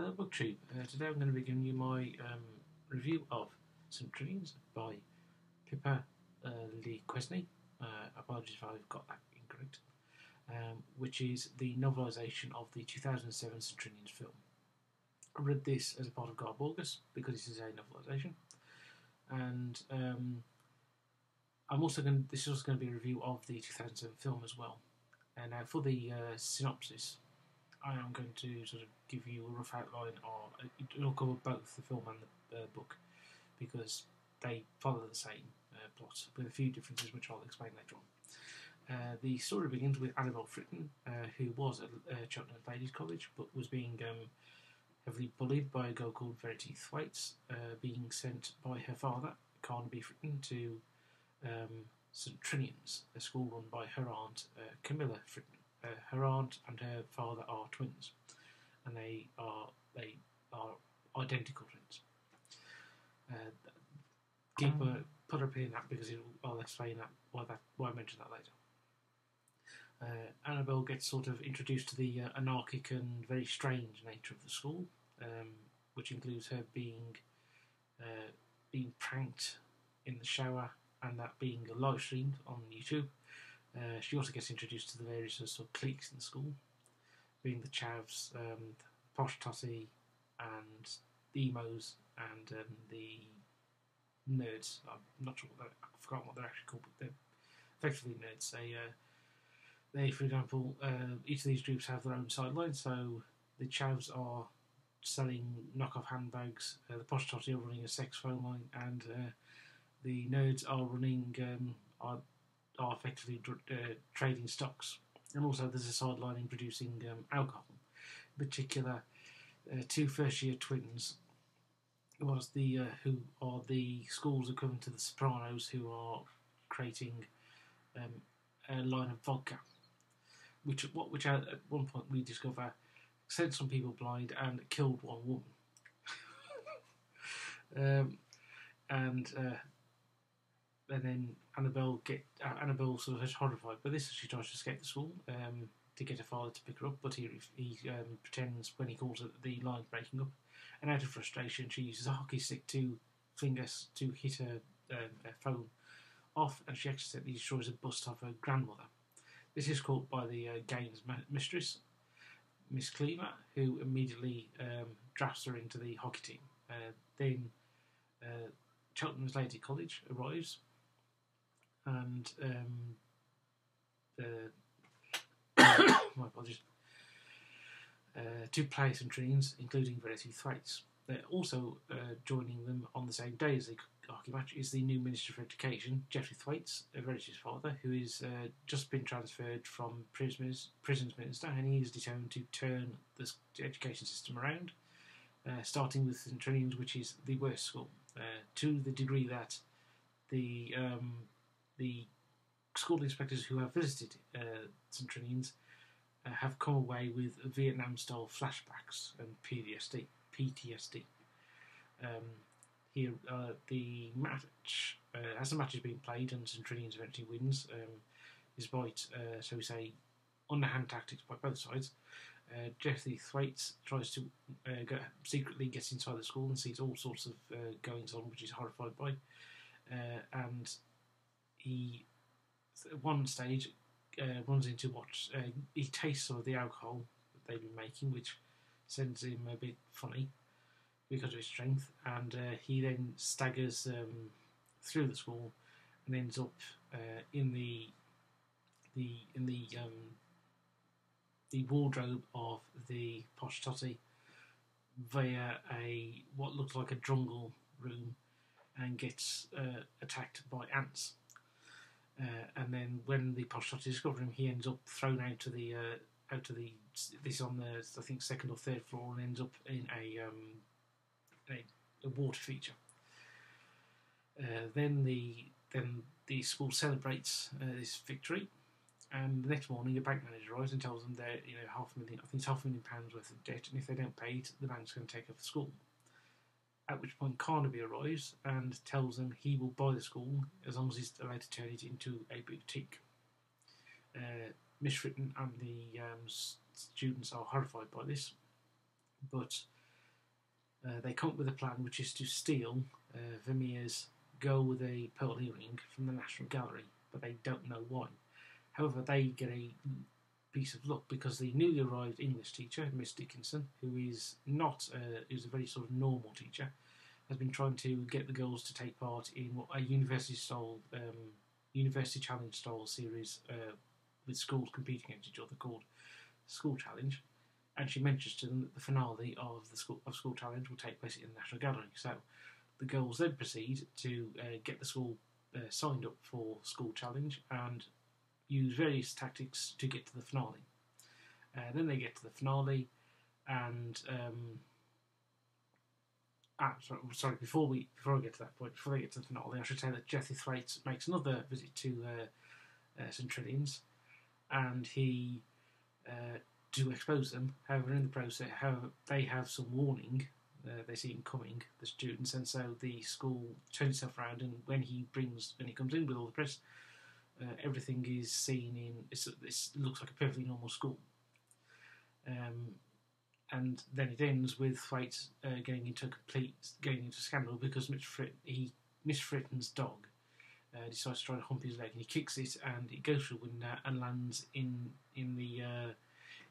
Hello, BookTube. Uh, today I'm going to be giving you my um, review of St. By Pippa uh, Lee Quesney. Uh, apologies if I've got that incorrect. Um, which is the novelisation of the 2007 St. Trinians film. I read this as a part of Garb August because this is a novelisation. And um, I'm also going. This is also going to be a review of the 2007 film as well. And now for the uh, synopsis, I am going to sort of give you a rough outline of. It'll cover both the film and the uh, book because they follow the same uh, plot with a few differences, which I'll explain later on. Uh, the story begins with Annabel Fritton, uh, who was at uh, Cheltenham Ladies College but was being um, heavily bullied by a girl called Verity Thwaites, uh, being sent by her father, Carnaby Fritton, to um, St Trinians, a school run by her aunt, Camilla Fritton. Uh, her aunt and her father are twins, and they are they are identical twins. Uh, keep a, put pin in that because I'll explain that why that why I mention that later. Uh, Annabel gets sort of introduced to the uh, anarchic and very strange nature of the school, um, which includes her being uh, being pranked in the shower and that being live streamed on YouTube. Uh, she also gets introduced to the various sort of cliques in the school, being the chavs, um, posh totty, and the emos, and um, the nerds. I'm not sure what I've forgotten what they're actually called, but they're effectively nerds. They, uh, they, for example, uh, each of these groups have their own sideline. So the chavs are selling knockoff handbags, uh, the posh totty are running a sex phone line, and uh, the nerds are running um, are are effectively uh, trading stocks, and also there's a sideline in producing um, alcohol. In particular, uh, two first year twins was the uh, who are the schools equivalent to the Sopranos, who are creating um, a line of vodka, which what which at one point we discover sent some people blind and killed one woman. um, and uh, and then Annabelle get uh, Annabel sort of horrified by this she tries to escape the school um, to get her father to pick her up, but he he um, pretends when he calls it the line's breaking up, and out of frustration she uses a hockey stick to fling us to hit her, um, her phone off, and she accidentally destroys a bust of her grandmother. This is caught by the uh, game's ma- mistress, Miss Cleaver, who immediately um, drafts her into the hockey team. Uh, then uh, Cheltenham's Lady College arrives and um, the my apologies. Uh, two players and trains, including Verity Thwaites. They're also uh, joining them on the same day as the is the new Minister for Education, Geoffrey Thwaites, Verity's father, who has uh, just been transferred from prisons, prisons minister, and he is determined to turn the education system around, uh, starting with St which is the worst school, uh, to the degree that the um, the school inspectors who have visited uh, St Trinians uh, have come away with Vietnam-style flashbacks and PTSD. PTSD. Um, here, uh, the match, uh, as the match is being played and St Trinians eventually wins, um, despite, uh, so we say, underhand tactics by both sides. Uh, Geoffrey Thwaites tries to go, secretly get inside the school and sees all sorts of goings on, which he's horrified by. And he at one stage uh, runs into what uh, he tastes some of the alcohol that they've been making, which sends him a bit funny because of his strength, and uh, he then staggers um, through the school and ends up uh, in the the in the um, the wardrobe of the posh totty via a what looks like a jungle room and gets uh, attacked by ants. Uh, and then when the posh totty discover him, he ends up thrown out to the uh, out to the this on the I think second or third floor and ends up in a um, a, a, water feature. Uh, then the then the school celebrates uh, this victory, and the next morning a bank manager arrives and tells them they're you know half a million I think it's half a million pounds worth of debt, and if they don't pay it, the bank's going to take over the school. At which point Carnaby arrives and tells them he will buy the school as long as he's allowed to turn it into a boutique. Uh, Miss and the um, students are horrified by this, but uh, they come up with a plan which is to steal uh, Vermeer's Girl with a Pearl Earring from the National Gallery, but they don't know why. However, they get a piece of luck because the newly arrived English teacher, Miss Dickinson, who is not uh, is a very sort of normal teacher, has been trying to get the girls to take part in what a university style, um, university challenge style series uh, with schools competing against each other called School Challenge. And she mentions to them that the finale of the school of School Challenge will take place in the National Gallery. So the girls then proceed to uh, get the school uh, signed up for School Challenge and use various tactics to get to the finale. Uh, then they get to the finale, and um, ah, sorry, sorry, before we before I get to that point, before they get to the finale, I should say that Geoffrey Thwaites makes another visit to uh, uh, St and he uh, to expose them. However, in the process, however, they have some warning. Uh, they see him coming, the students, and so the school turns itself around. And when he brings, when he comes in with all the press, uh, everything is seen in. It's, it looks like a perfectly normal school. Um, and then it ends with Thwaites uh, getting into a complete, getting into scandal because Mitch Frit, he Miss Fritton's dog uh, decides to try to hump his leg, and he kicks it, and it goes through the window and lands in in the uh,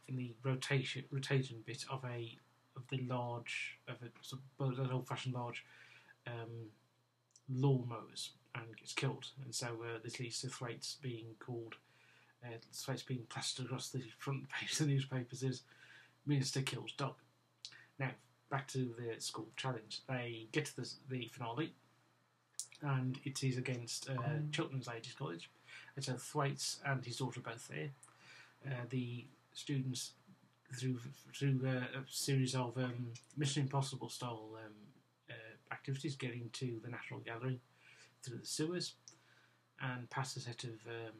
in the rotation rotation bit of a of the large of a sort of, old fashioned large um, lawnmowers and gets killed. And so uh, this leads to Thwaites being called uh, Thwaites being plastered across the front page of the newspapers as Minister kills dog. Now back to the school challenge. They get to the, the finale, and it is against uh. Cheltenham's Ladies College. And so Thwaites and his daughter are both there. Uh, the students through through uh, a series of um, Mission Impossible style um, uh, activities, getting to the National Gallery through the sewers and past a set of um,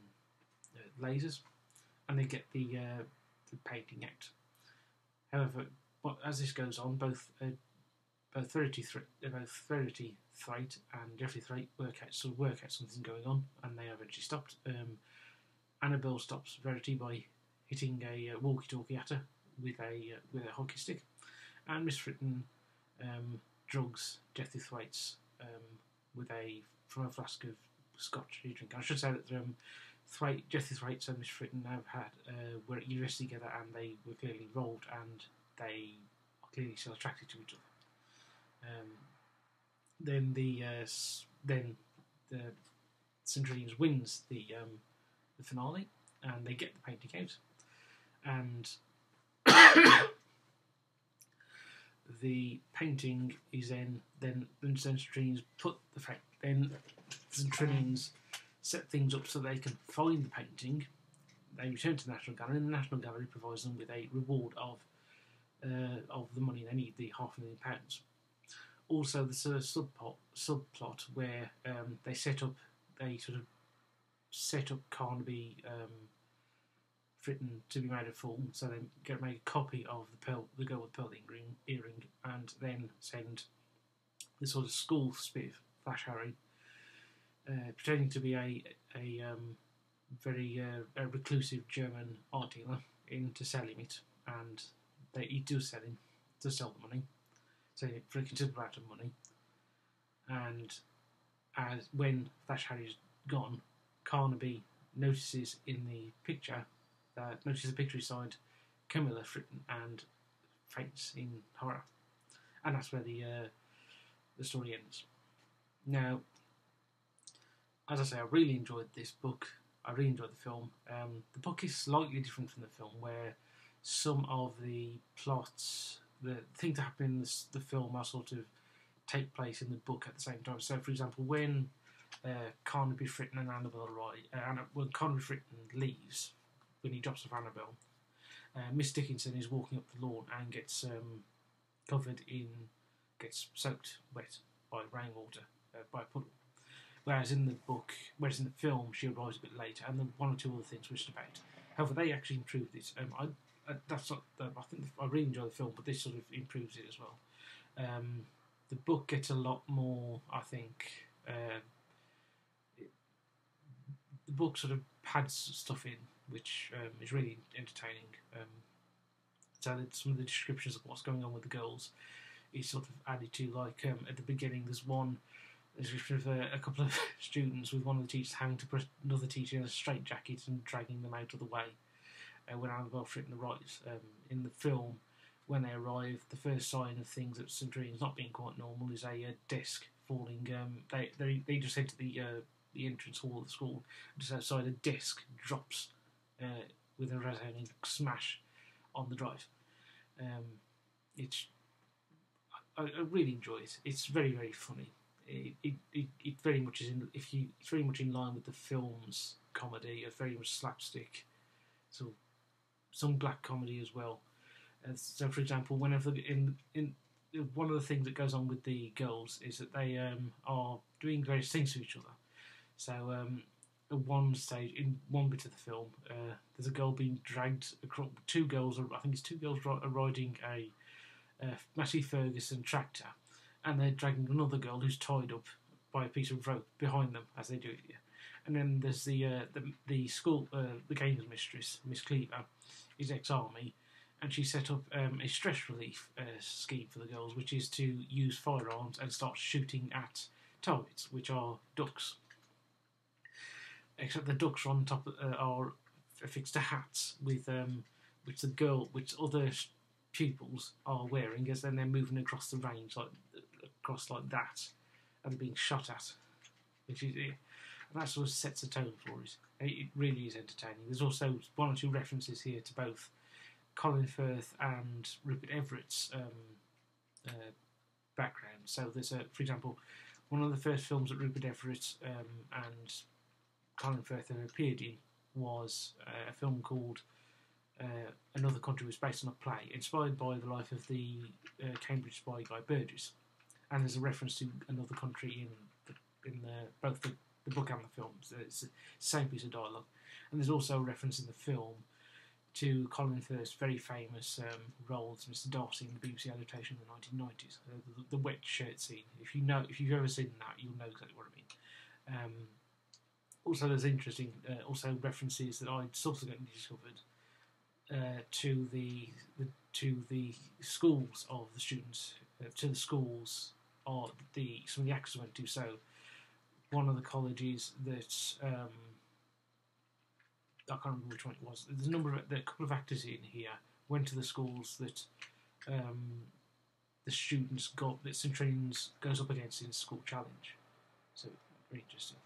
uh, lasers, and they get the, uh, the painting out. However, as this goes on, both uh, both Verity, both Verity Thwaite and Geoffrey Thwaite work out sort of work out something going on, and they eventually stopped. Um, Annabelle stops Verity by hitting a uh, walkie-talkie at her with a uh, with a hockey stick, and Miss Fritton um, drugs Geoffrey Thwaites um, with a from a flask of scotch you drink. I should say that um, Thwaite, Geoffrey Thwaites and Miss Fritton have had uh, were at university together, and they were clearly involved, and they are clearly still attracted to each other. Um, then the uh, then the St wins the um, the finale, and they get the painting out and the painting is then then then St Trinians put the fact then St Trinians set things up so they can find the painting. They return to the National Gallery, and the National Gallery provides them with a reward of uh, of the money they need, the half a million pounds. Also, there's a subplot, subplot where um, they set up, they sort of set up Carnaby um, Fritton to be made a fool, so they get make a copy of the pearl, the girl with the pearl earring, earring, and then send the sort of school spiff Flash Harry, uh, pretending to be a a um, very uh, a reclusive German art dealer, in to sell him it, and they he sell him to sell the money, so for a considerable amount of money, and as when Flash Harry's gone, Carnaby notices in the picture uh, notices a picture side Camilla Fritton and faints in horror, and that's where the uh, the story ends. Now, as I say, I really enjoyed this book. I really enjoyed the film. Um, the book is slightly different from the film, where some of the plots, the things that happen in the, film, are sort of take place in the book at the same time. So, for example, when uh, Carnaby Fritton and Annabelle arrive, uh, when Carnaby Fritton leaves when he drops off Annabelle. Uh, Miss Dickinson is walking up the lawn and gets um, covered in, gets soaked wet by rainwater, uh, by a puddle. Whereas in the book, whereas in the film, she arrives a bit later, and then one or two other things which about. However, they actually improved it. Um, I, uh, that's not. Uh, I think I really enjoy the film, but this sort of improves it as well. Um, the book gets a lot more. I think uh, it, the book sort of pads stuff in which um, is really entertaining. Um, so some of the descriptions of what's going on with the girls is sort of added to. Like um, at the beginning, there's one description of a, a couple of students with one of the teachers having to put another teacher in a straitjacket and dragging them out of the way uh, when Annabelle Fritton arrives. Um, in the film, when they arrive, the first sign of things at. Dreams not being quite normal is a, a desk falling. Um, they, they they just enter the uh, the entrance hall of the school. Just outside, a desk drops uh, with a resounding smash on the drive. Um, it's I, I really enjoy it. It's very very funny. It, it, it, it very much is in if you it's very much in line with the film's comedy. It's very much slapstick, so some black comedy as well. Uh, so, for example, whenever in in one of the things that goes on with the girls is that they um, are doing various things to each other. So, um, one stage in one bit of the film, uh, there's a girl being dragged across. Two girls, I think it's two girls, are riding a, Massey Ferguson tractor, and they're dragging another girl who's tied up by a piece of rope behind them as they do it. And then there's the uh, the, the school uh, the games mistress, Miss Cleaver, is ex-army, and she set up um, a stress relief uh, scheme for the girls, which is to use firearms and start shooting at targets, which are ducks. Except the ducks are on top uh, are affixed to hats with um, which the girl, which other pupils are wearing as then they're moving across the range like across like that and being shot at, which is and that sort of sets a tone for it. It really is entertaining. There's also one or two references here to both Colin Firth and Rupert Everett's um, uh, background. So there's a, for example, one of the first films that Rupert Everett um, and Colin Firth have appeared in was uh, a film called uh, Another Country, was based on a play inspired by the life of the uh, Cambridge spy Guy Burgess, and there's a reference to another country in the, in the, both the, the book and the film. So it's the same piece of dialogue, and there's also a reference in the film to Colin Firth's very famous um, role as Mr. Darcy in the BBC adaptation of the 1990s, uh, the, the, wet shirt scene. If you know, if you've ever seen that, you'll know exactly what I mean. Um, also, there's interesting, uh, also references that I subsequently discovered uh, to the, the, to the schools of the students, uh, to the schools or the some of the actors went to. So, one of the colleges that um, I can't remember which one it was. There's a number of a couple of actors in here went to the schools that um, the students got that Trinian's goes up against in school challenge. So very interesting.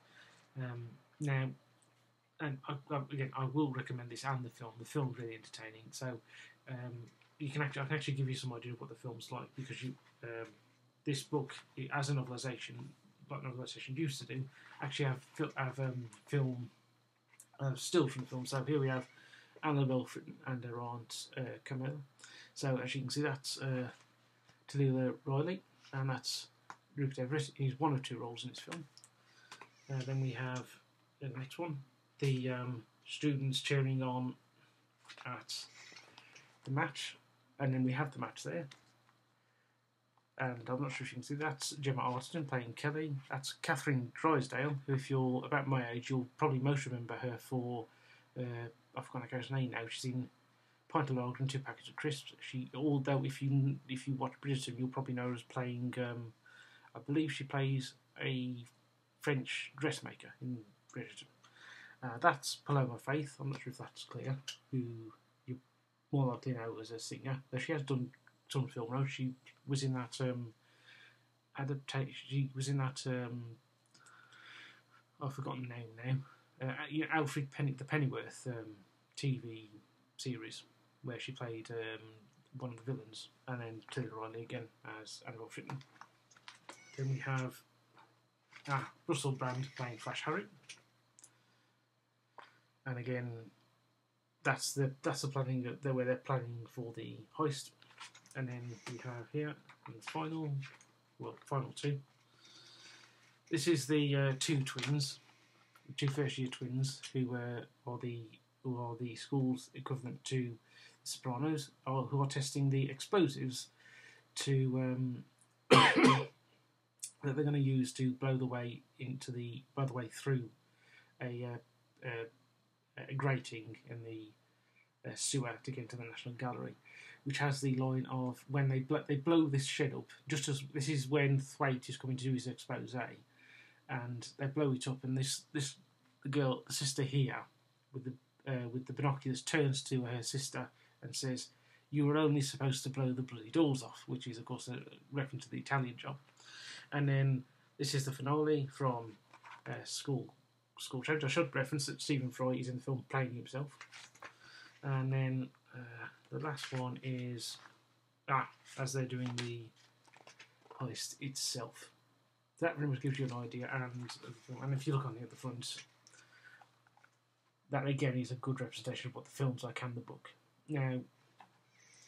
Um, now, and I, again, I will recommend this and the film. The film's really entertaining. So um, you can actually, I can actually give you some idea of what the film's like because you, um, this book, as a novelization, like novelization used to do, actually have have um, film uh, still from the film. So here we have Annabelle Fritton and her aunt uh, Camilla. So as you can see, that's uh, Talulah Riley, and that's Rupert Everett. He's one of two roles in this film. Uh, then we have the next one, the um, students cheering on at the match, and then we have the match there. And I'm not sure if you can see that's Gemma Arterton playing Kelly. That's Kathryn Drysdale, who, if you're about my age, you'll probably most remember her for uh, I've forgotten her name now. She's in Pint of Lager and Two Packets of Crisps. She, although if you if you watch Bridgerton, you'll probably know her as playing. Um, I believe she plays a French dressmaker in Uh, that's Paloma Faith. I'm not sure if that's clear. Who you more likely know as a singer, though she has done some film roles. She was in that um, adaptation. She was in that. Um, I've forgotten the name now. Uh, you know, Alfred Penny, the Pennyworth um, TV series, where she played um, one of the villains, and then Taylor Riley again as Annabelle Fritton. Then we have ah, Russell Brand playing Flash Harry, and again, that's the that's the planning that the, where they're planning for the heist and then we have here the final, well, final two. This is the uh, two twins, two first year twins who were are the who are the school's equivalent to Sopranos, or who are testing the explosives to um, that they're going to use to blow the way into the blow the way through a, uh, grating in the uh, sewer to get into the National Gallery. which has the line of when they bl- they blow this shed up. Just as this is when Thwaite is coming to do his expose, and they blow it up, and this this the girl, the sister here, with the uh, with the binoculars, turns to her sister and says, "You were only supposed to blow the bloody doors off," which is of course a reference to the Italian job. And then this is the finale from uh, School School Challenge. I should reference that Stephen Fry is in the film playing himself. And then uh, the last one is ah, as they're doing the heist itself. That very much gives you an idea, and and if you look on the other the front, that again is a good representation of what the film's like and the book. Now,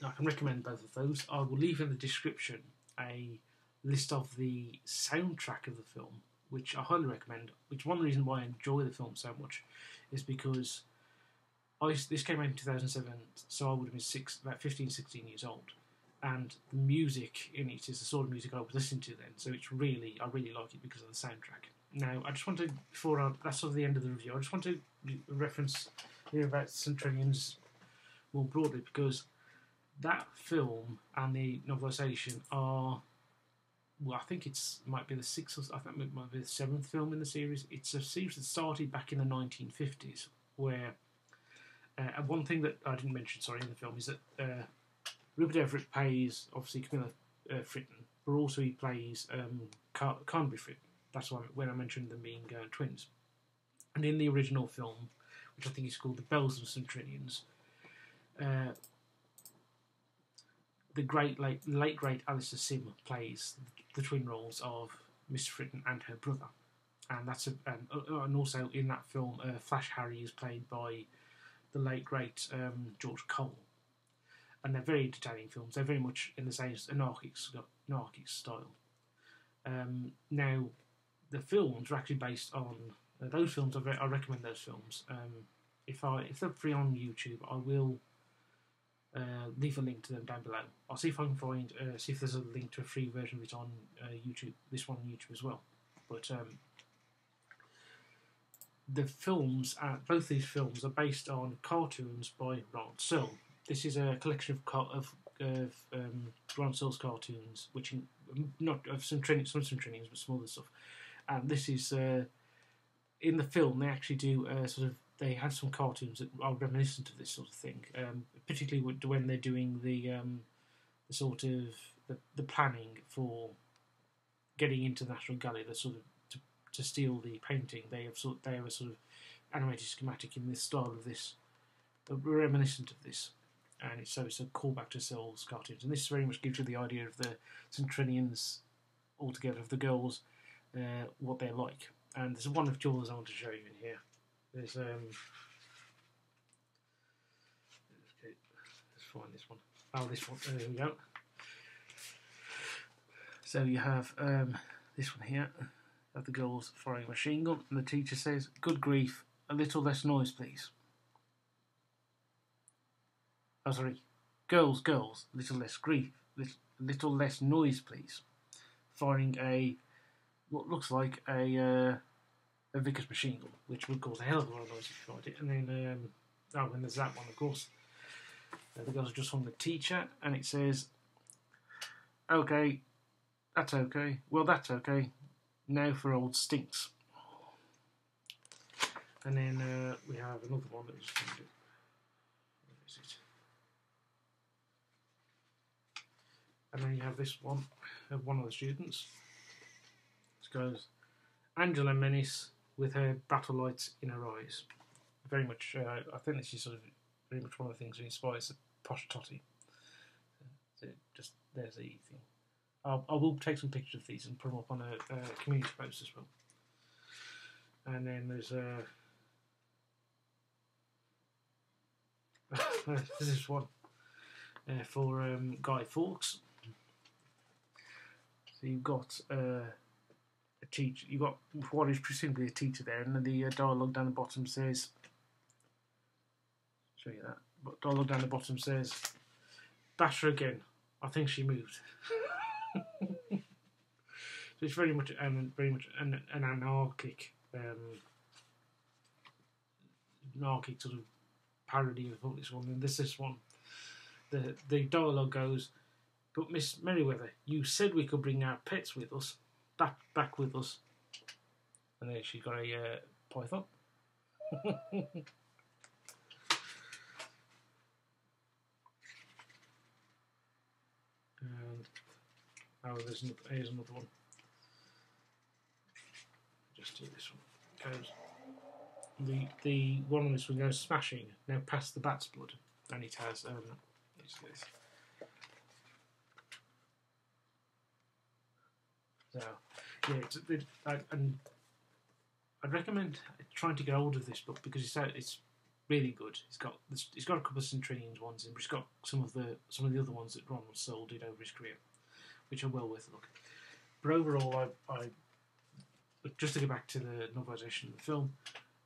I can recommend both of those. I will leave in the description a list of the soundtrack of the film, which I highly recommend. Which one reason why I enjoy the film so much is because I this came out in 2007, so I would have been six, about 15, 16 years old, and the music in it is the sort of music I was listening to then. So it's really, I really like it because of the soundtrack. Now, I just want to, before I, that's sort of the end of the review, I just want to reference here about St Trinians more broadly because that film and the novelisation are well, I think it's might be the sixth. Or, I think it might be the seventh film in the series. It's a series that started back in the 1950s, where uh, one thing that I didn't mention, sorry, in the film is that uh, Rupert Everett plays obviously Camilla uh, Fritton, but also he plays um, Car- Carnaby Fritton. That's why when I mentioned them being uh, twins. And in the original film, which I think is called The Bells of St. Uh, the great late, late great Alastair Sim plays the twin roles of Mr. Fritton and her brother, and that's a, and, uh, and also in that film, uh, Flash Harry is played by the late great um, George Cole, and they're very entertaining films. They're very much in the same anarchic anarchic style. Um, now, the films are actually based on uh, those films. I, re- I, recommend those films. Um, if I if they're free on YouTube, I will uh, leave a link to them down below. I'll see if I can find uh, see if there's a link to a free version of it on uh, YouTube. This one on YouTube as well. But um, the films, both these films, are based on cartoons by Ron Searle. This is a collection of of, of um, Ron cartoons, which in, not of some training, some some trainings, but smaller stuff and this is uh, in the film. They actually do uh, sort of they have some cartoons that are reminiscent of this sort of thing, um, particularly when they're doing the, um, the sort of the, the, planning for getting into the National Gallery. The sort of to, to steal the painting. They have sort they have a sort of animated schematic in this style of this, reminiscent of this. And it's, so it's a callback to Searle's cartoons, and this very much gives you the idea of the St Trinians altogether, of the girls uh, what they're like. And there's one of Jaws I want to show you in here. There's um, let's find this one. Oh, this one. There we go. So you have um, this one here of the girls firing a machine gun, and the teacher says, "Good grief, a little less noise, please." Oh, sorry, girls, girls, little less grief, little, little less noise, please. Firing a what looks like a uh, a Vickers machine gun, which would cause a hell of a lot of noise if you tried it. And then, um, oh, and there's that one, of course. Uh, the girls are just from the teacher, and it says, "Okay, that's okay. Well, that's okay. Now for old stinks." And then uh, we have another one that was. Where is it? And then you have this one of one of the students It goes Angela Menace with her battle lights in her eyes. Very much, uh, I think this is sort of very much one of the things that inspires Posh Totty. So just there's the thing. I'll, I will take some pictures of these and put them up on a, a community post as well. And then there's a. Uh, this is one uh, for um, Guy Fawkes. So you've got uh, a teacher. You got what is presumably a teacher there, and the uh, dialogue down the bottom says, "Show you that." But dialogue down the bottom says, "Bash her again. I think she moved." so it's very much an very much an, an anarchic, um, anarchic sort of parody of this one. And this this one, the the dialogue goes, "But Miss Merriweather, you said we could bring our pets with us, back back with us." And then she got a uh, python. and oh, there's another, here's another one. Just do this one. Goes the the one on this one goes smashing now past the bat's blood, and it has um, it's this. So yeah, it's, it, I, and I'd recommend trying to get hold of this book because it's it's really good. It's got it's got a couple of St Trinians ones but it's got some of the some of the other ones that Ronald Searle did over his career, which are well worth a look. But overall, I, I just to get back to the novelisation of the film,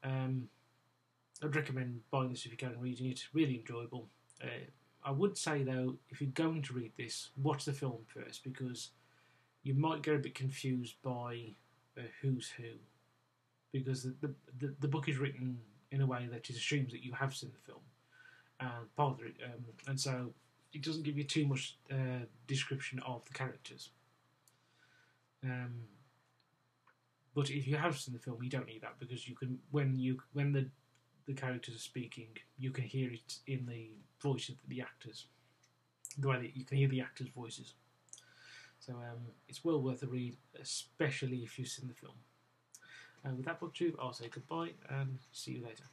um, I'd recommend buying this if you can and reading it. It's really enjoyable. Uh, I would say though, if you're going to read this, watch the film first because you might get a bit confused by uh, who's who, because the, the, the book is written in a way that it assumes that you have seen the film, and part of it, um, and so it doesn't give you too much uh, description of the characters. Um, but if you have seen the film, you don't need that because you can when you when the the characters are speaking, you can hear it in the voice of the actors, the way that you can hear the actors' voices. So um, it's well worth a read, especially if you've seen the film. And with that booktube, I'll say goodbye and see you later.